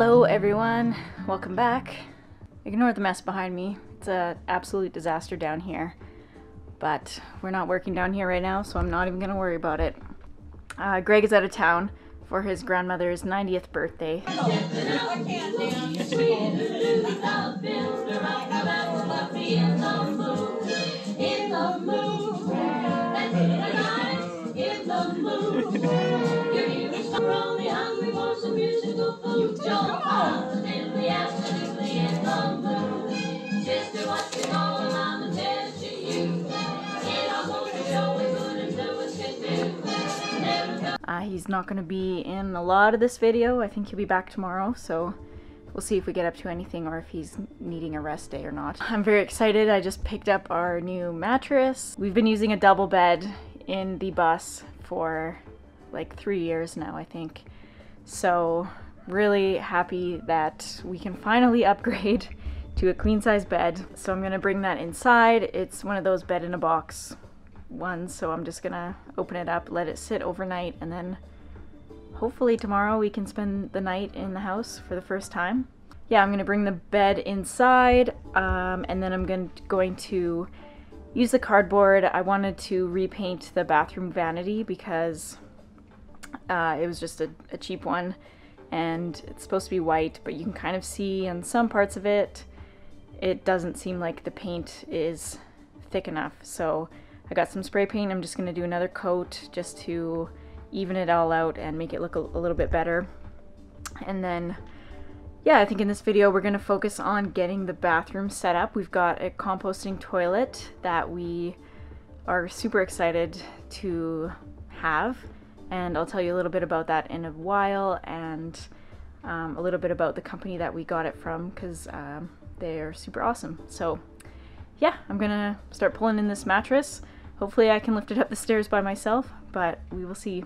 Hello everyone, welcome back. Ignore the mess behind me. It's a absolute disaster down here. But we're not working down here right now, so I'm not even gonna worry about it. Uh, Greg is out of town for his grandmother's 90th birthday. Uh, he's not going to be in a lot of this video. I think he'll be back tomorrow, so we'll see if we get up to anything or if he's needing a rest day or not. I'm very excited. I just picked up our new mattress. We've been using a double bed in the bus for like three years now, I think. So really happy that we can finally upgrade to a queen size bed. So I'm gonna bring that inside. It's one of those bed in a box ones, so I'm just gonna open it up, let it sit overnight, and then hopefully tomorrow we can spend the night in the house for the first time. Yeah, I'm gonna bring the bed inside, um, and then I'm going to, going to use the cardboard. I wanted to repaint the bathroom vanity because uh, it was just a, a cheap one, and it's supposed to be white, but you can kind of see in some parts of it, it doesn't seem like the paint is thick enough. So I got some spray paint. I'm just going to do another coat just to even it all out and make it look a, a little bit better. And then, yeah, I think in this video we're going to focus on getting the bathroom set up. We've got a composting toilet that we are super excited to have. And I'll tell you a little bit about that in a while and um, a little bit about the company that we got it from because um, they're super awesome. So yeah, I'm gonna start pulling in this mattress. Hopefully I can lift it up the stairs by myself, but we will see.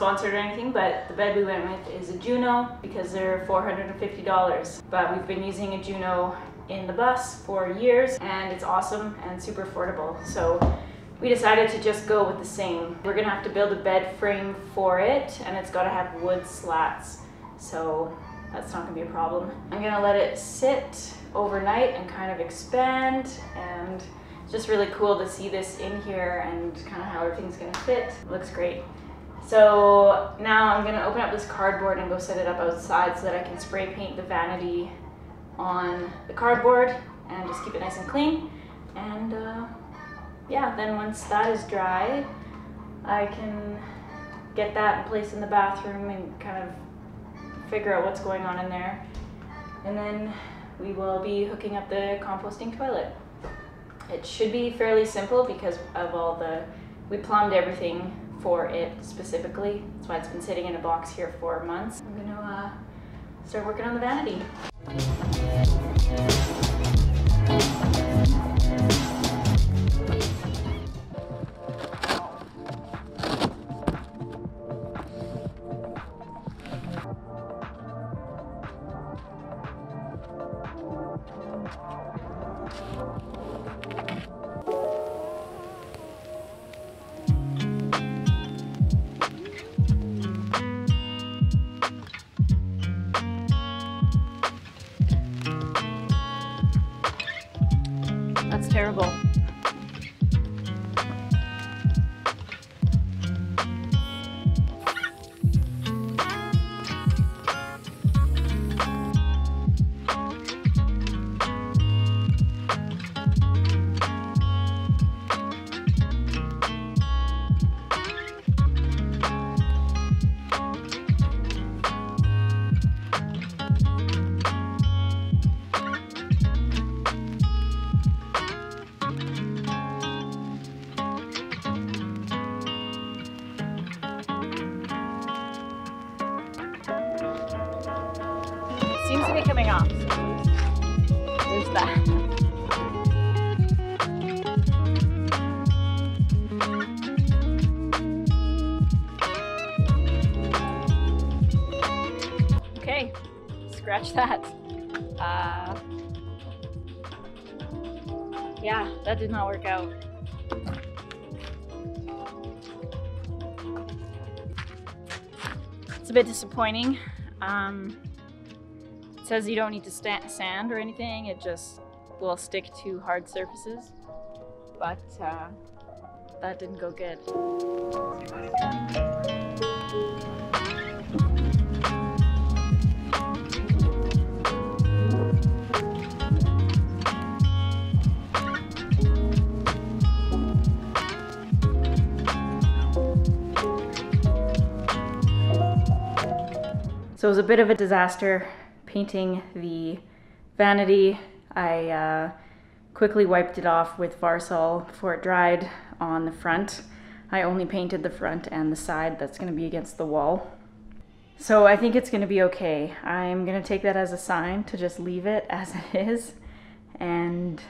Sponsored or anything, but the bed we went with is a Juno because they're $450. But we've been using a Juno in the bus for years and it's awesome and super affordable. So we decided to just go with the same. We're gonna have to build a bed frame for it and it's gotta have wood slats. So that's not gonna be a problem. I'm gonna let it sit overnight and kind of expand and it's just really cool to see this in here and kind of how everything's gonna fit. It looks great. So now I'm gonna open up this cardboard and go set it up outside so that I can spray paint the vanity on the cardboard and just keep it nice and clean. And uh, yeah, then once that is dry, I can get that in place in the bathroom and kind of figure out what's going on in there. And then we will be hooking up the composting toilet. It should be fairly simple because of all the, we plumbed everything for it specifically. That's why it's been sitting in a box here for months. I'm gonna uh, start working on the vanity. Terrible. that. Uh, yeah, that did not work out. It's a bit disappointing. Um, it says you don't need to sand or anything, it just will stick to hard surfaces. But uh, that didn't go good. Was a bit of a disaster painting the vanity. I uh, quickly wiped it off with Varsol before it dried on the front. I only painted the front and the side that's going to be against the wall. So I think it's going to be okay. I'm going to take that as a sign to just leave it as it is. And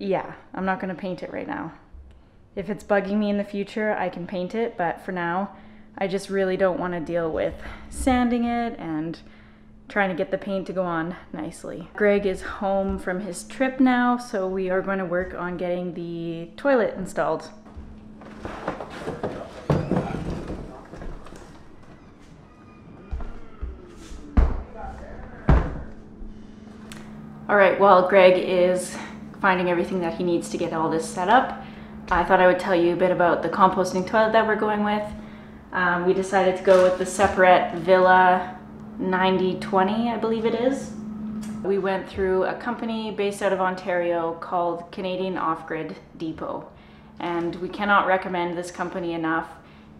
yeah, I'm not going to paint it right now. If it's bugging me in the future, I can paint it, but for now, I just really don't want to deal with sanding it and trying to get the paint to go on nicely. Greg is home from his trip now, so we are going to work on getting the toilet installed. All right, while Greg is finding everything that he needs to get all this set up, I thought I would tell you a bit about the composting toilet that we're going with. Um, we decided to go with the Separett Villa 9020, I believe it is. We went through a company based out of Ontario called Canadian Off Grid Depot, and we cannot recommend this company enough.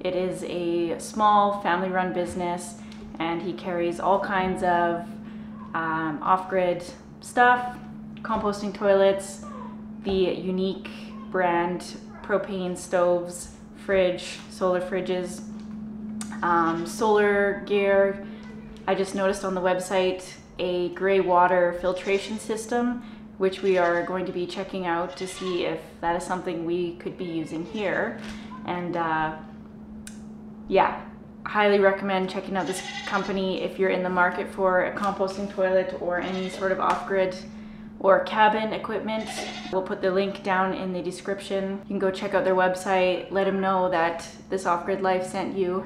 It is a small family run business, and he carries all kinds of um, off grid stuff, composting toilets, the unique brand propane stoves, fridge, solar fridges, um, solar gear. I just noticed on the website a gray water filtration system, which we are going to be checking out to see if that is something we could be using here. And uh, yeah, highly recommend checking out this company if you're in the market for a composting toilet or any sort of off-grid or cabin equipment. We'll put the link down in the description. You can go check out their website, let them know that this Off-Grid Life sent you.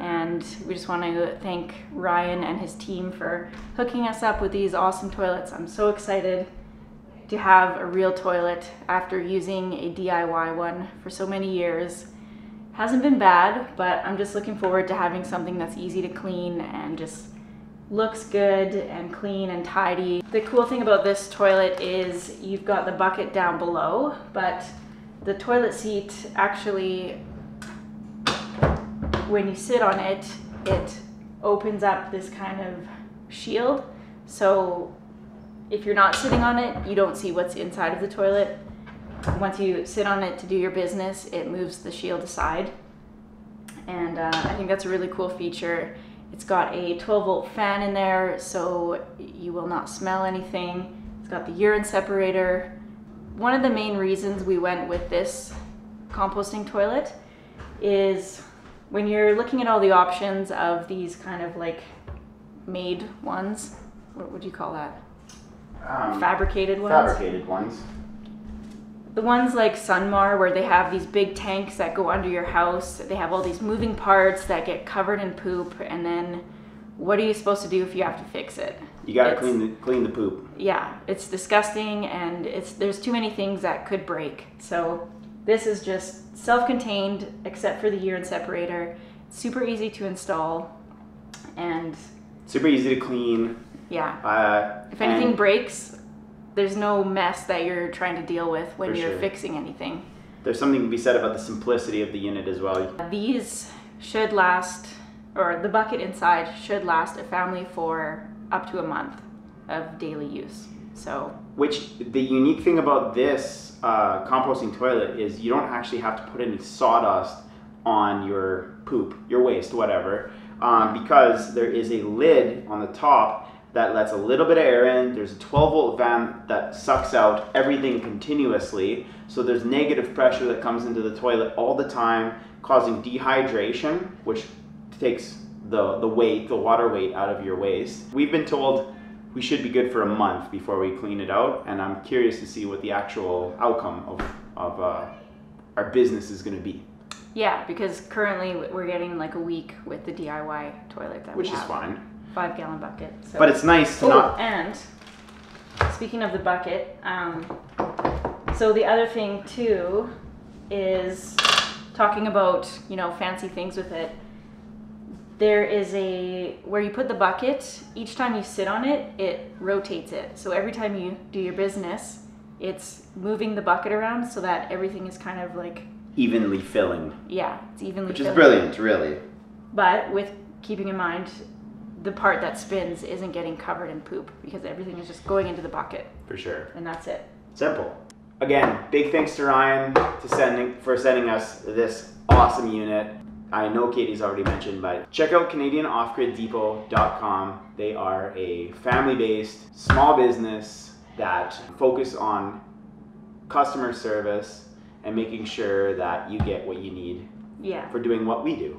And we just want to thank Ryan and his team for hooking us up with these awesome toilets. I'm so excited to have a real toilet after using a DIY one for so many years. Hasn't been bad, but I'm just looking forward to having something that's easy to clean and just looks good and clean and tidy. The cool thing about this toilet is you've got the bucket down below, but the toilet seat actually, when you sit on it, it opens up this kind of shield. So if you're not sitting on it, you don't see what's inside of the toilet. Once you sit on it to do your business, it moves the shield aside. And uh, I think that's a really cool feature. It's got a 12 volt fan in there, so you will not smell anything. It's got the urine separator. One of the main reasons we went with this composting toilet is when you're looking at all the options of these kind of like made ones, what would you call that? Um, Fabricated ones? fabricated ones. The ones like Sunmar, where they have these big tanks that go under your house, they have all these moving parts that get covered in poop, and then what are you supposed to do if you have to fix it? You gotta It's- clean the clean the poop. Yeah, it's disgusting, and it's there's too many things that could break. So this is just self-contained, except for the urine separator. Super easy to install, and Super easy to clean. yeah, Uh, if anything breaks, there's no mess that you're trying to deal with when you're sure. fixing anything. there's something to be said about the simplicity of the unit as well. These should last, or the bucket inside should last a family for up to a month of daily use. So, Which the unique thing about this uh, composting toilet is you don't actually have to put any sawdust on your poop, your waste, whatever, um, because there is a lid on the top that lets a little bit of air in. There's a 12 volt fan that sucks out everything continuously, so there's negative pressure that comes into the toilet all the time, causing dehydration, which takes the the weight, the water weight out of your waste. We've been told we should be good for a month before we clean it out, and I'm curious to see what the actual outcome of of uh, our business is going to be, yeah, because currently we're getting like a week with the DIY toilet that which is fine. Five gallon bucket. So. But it's nice to Oh, not. and speaking of the bucket, um, so the other thing too is talking about you know fancy things with it. There is a where you put the bucket. Each time you sit on it, it rotates it. So every time you do your business, it's moving the bucket around so that everything is kind of like Evenly filling, yeah, it's evenly. which is brilliant, really. But with keeping in mind, the part that spins isn't getting covered in poop because everything is just going into the bucket, For sure. and that's it. Simple. Again, big thanks to Ryan to sending for sending us this awesome unit. I know Katie's already mentioned, but check out CanadianOffGridDepot.com. They are a family-based small business that focus on customer service and making sure that you get what you need Yeah. for doing what we do.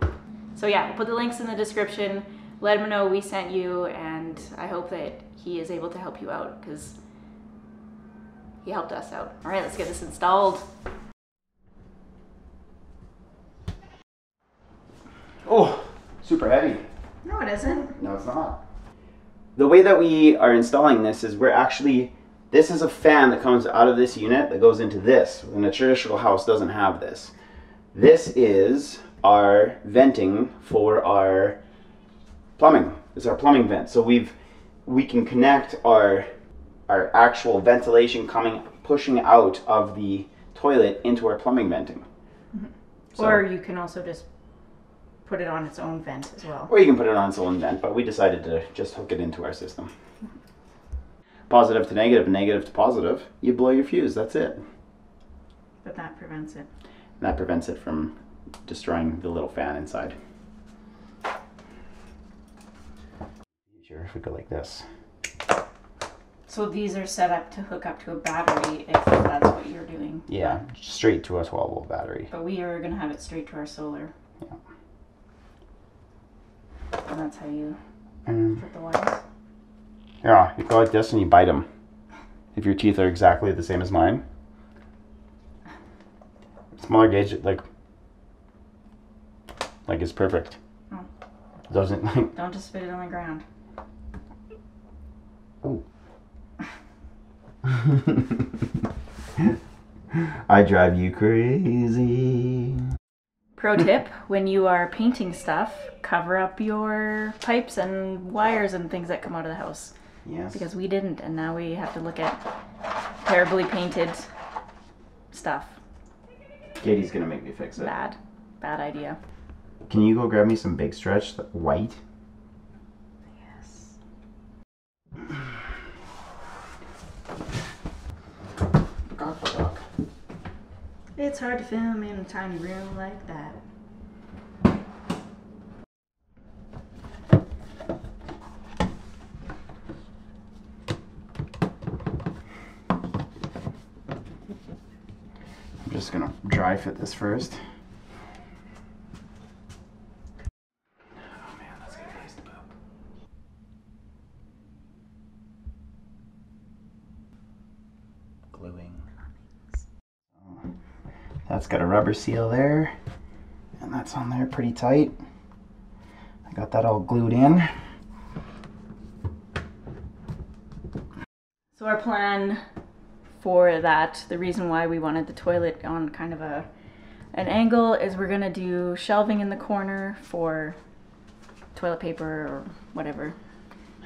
So yeah, we'll put the links in the description. Let him know we sent you, and I hope that he is able to help you out because he helped us out. All right, let's get this installed. Oh, super heavy. No, it isn't. No, it's not. The way that we are installing this is we're actually, this is a fan that comes out of this unit that goes into this, and a traditional house doesn't have this. This is our venting for our plumbing. Is our plumbing vent. So we've, we can connect our, our actual ventilation coming, pushing out of the toilet into our plumbing venting. Mm-hmm. So- Or you can also just put it on its own vent as well. Or you can put it on its own vent, but we decided to just hook it into our system. Positive to negative, negative to positive. You blow your fuse, that's it. But that prevents it. And that prevents it from destroying the little fan inside. Sure, if we go like this. So these are set up to hook up to a battery if that's what you're doing. Yeah, straight to a 12 volt battery. But we are gonna have it straight to our solar. Yeah. And that's how you Um, put the wires. yeah, you go like this and you bite them. If your teeth are exactly the same as mine. Smaller gauge, like, like it's perfect. Oh. Doesn't like. Don't just spit it on the ground. Oh. I drive you crazy. Pro hmm. tip, when you are painting stuff, cover up your pipes and wires and things that come out of the house. Yes. Because we didn't, and now we have to look at terribly painted stuff. Katie's gonna make me fix it. Bad. Bad idea. Can you go grab me some big stretch white? It's hard to film in a tiny room like that. I'm just gonna dry fit this first. Oh man, that's gonna taste the poop. Gluing. Oh, That's got a rubber seal there, and that's on there pretty tight. I got that all glued in. So our plan for that, the reason why we wanted the toilet on kind of a an angle is we're gonna do shelving in the corner for toilet paper or whatever.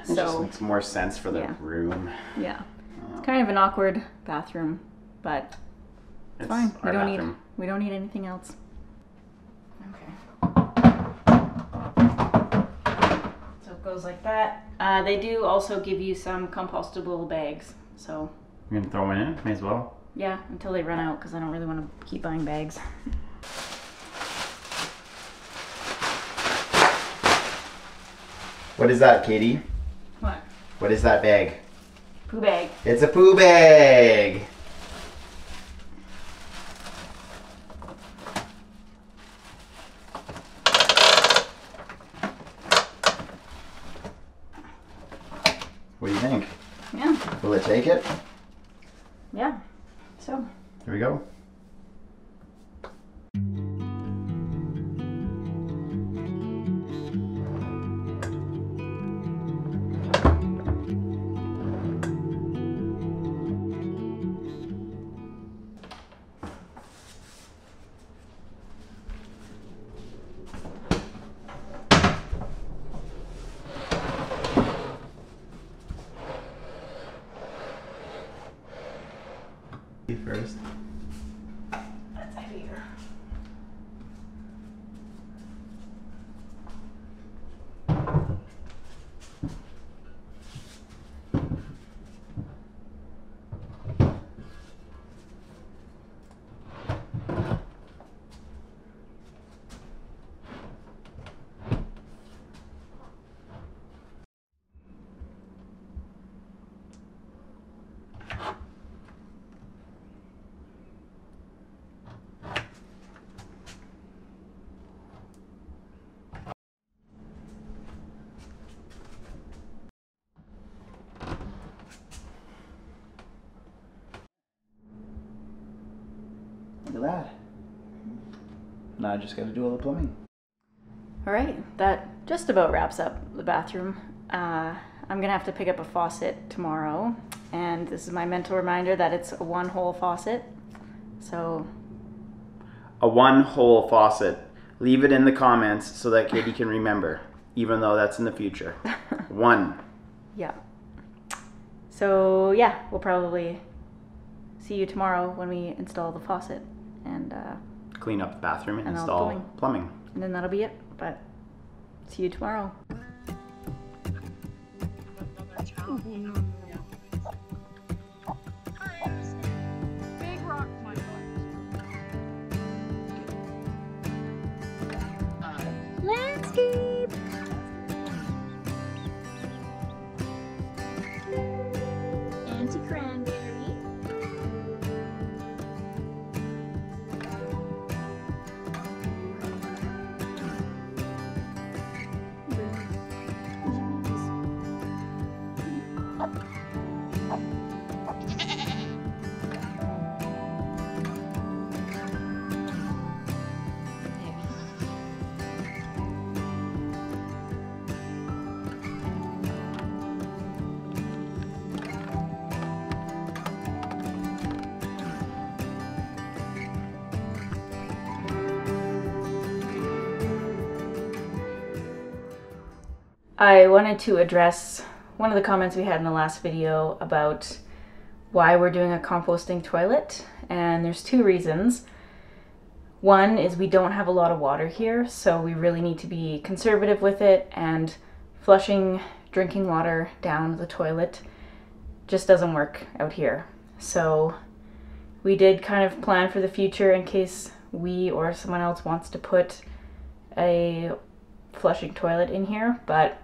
It just makes more sense for the yeah. room. yeah, it's uh, kind of an awkward bathroom, but It's fine. We don't bathroom. need we don't need anything else. Okay. So it goes like that. Uh, they do also give you some compostable bags. So You're gonna throw one in? May as well. yeah, until they run out because I don't really want to keep buying bags. What is that, Katie? What? What is that bag? Poo bag. It's a poo bag. Now I just gotta do all the plumbing. All right, that just about wraps up the bathroom. Uh, I'm gonna have to pick up a faucet tomorrow, and this is my mental reminder that it's a one-hole faucet. So A one hole faucet. Leave it in the comments so that Katie can remember, even though that's in the future. One. yeah. So yeah, we'll probably see you tomorrow when we install the faucet, and uh, Clean up the bathroom and, And install plumbing. plumbing. and then that'll be it. But see you tomorrow. Oh, I wanted to address one of the comments we had in the last video about why we're doing a composting toilet, and there's two reasons. One is we don't have a lot of water here, so we really need to be conservative with it, and flushing drinking water down the toilet just doesn't work out here. So we did kind of plan for the future in case we or someone else wants to put a flushing toilet in here, but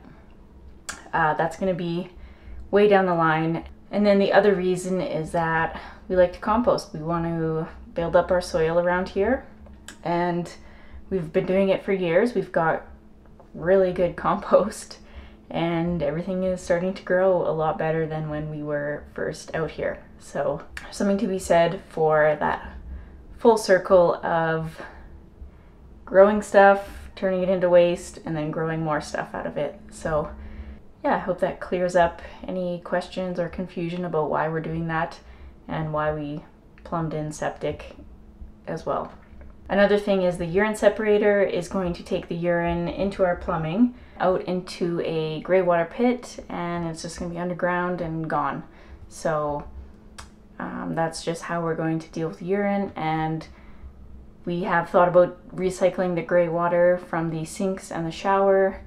uh, that's going to be way down the line. And then the other reason is that we like to compost. We want to build up our soil around here and we've been doing it for years. We've got really good compost and everything is starting to grow a lot better than when we were first out here. So, something to be said for that full circle of growing stuff, turning it into waste, and then growing more stuff out of it. So, yeah, I hope that clears up any questions or confusion about why we're doing that and why we plumbed in septic as well. Another thing is the urine separator is going to take the urine into our plumbing out into a gray water pit and it's just going to be underground and gone. So um, that's just how we're going to deal with urine and we have thought about recycling the gray water from the sinks and the shower.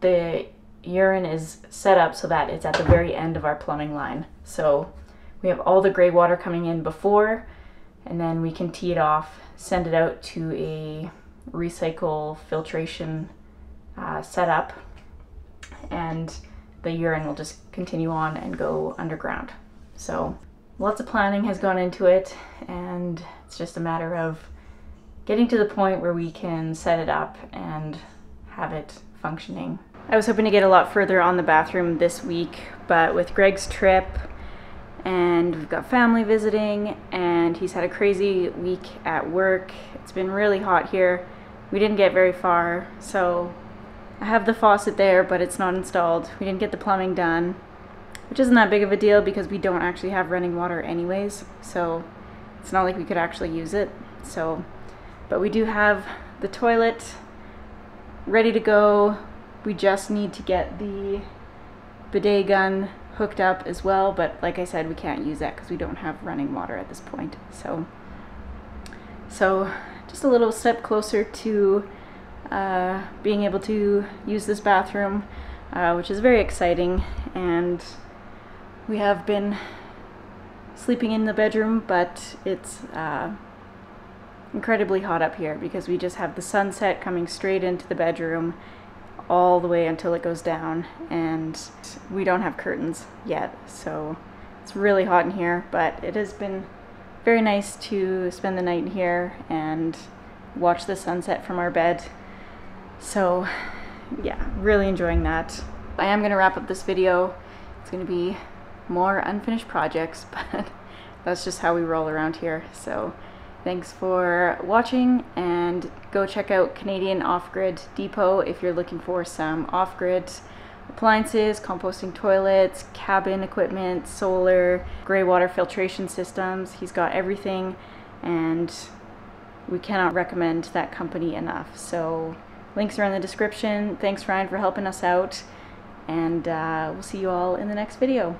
The urine is set up so that it's at the very end of our plumbing line. So we have all the gray water coming in before and then we can tee it off send it out to a recycle filtration uh, setup and the urine will just continue on and go underground. So lots of planning has gone into it and it's just a matter of getting to the point where we can set it up and have it functioning. I was hoping to get a lot further on the bathroom this week, but with Greg's trip and we've got family visiting and he's had a crazy week at work. It's been really hot here. We didn't get very far, so I have the faucet there, but it's not installed. We didn't get the plumbing done, which isn't that big of a deal because we don't actually have running water anyways, so it's not like we could actually use it. So, but we do have the toilet ready to go. We just need to get the bidet gun hooked up as well, but like I said, we can't use that because we don't have running water at this point. So, so just a little step closer to uh, being able to use this bathroom, uh, which is very exciting. And we have been sleeping in the bedroom, but it's uh, incredibly hot up here because we just have the sunset coming straight into the bedroom all the way until it goes down and we don't have curtains yet so it's really hot in here but it has been very nice to spend the night here and watch the sunset from our bed. So yeah really enjoying that. I am gonna wrap up this video. It's gonna be more unfinished projects but that's just how we roll around here so Thanks for watching and go check out Canadian Off-Grid Depot if you're looking for some off-grid appliances, composting toilets, cabin equipment, solar, gray water filtration systems. He's got everything and we cannot recommend that company enough. So links are in the description. Thanks Ryan for helping us out and uh, we'll see you all in the next video.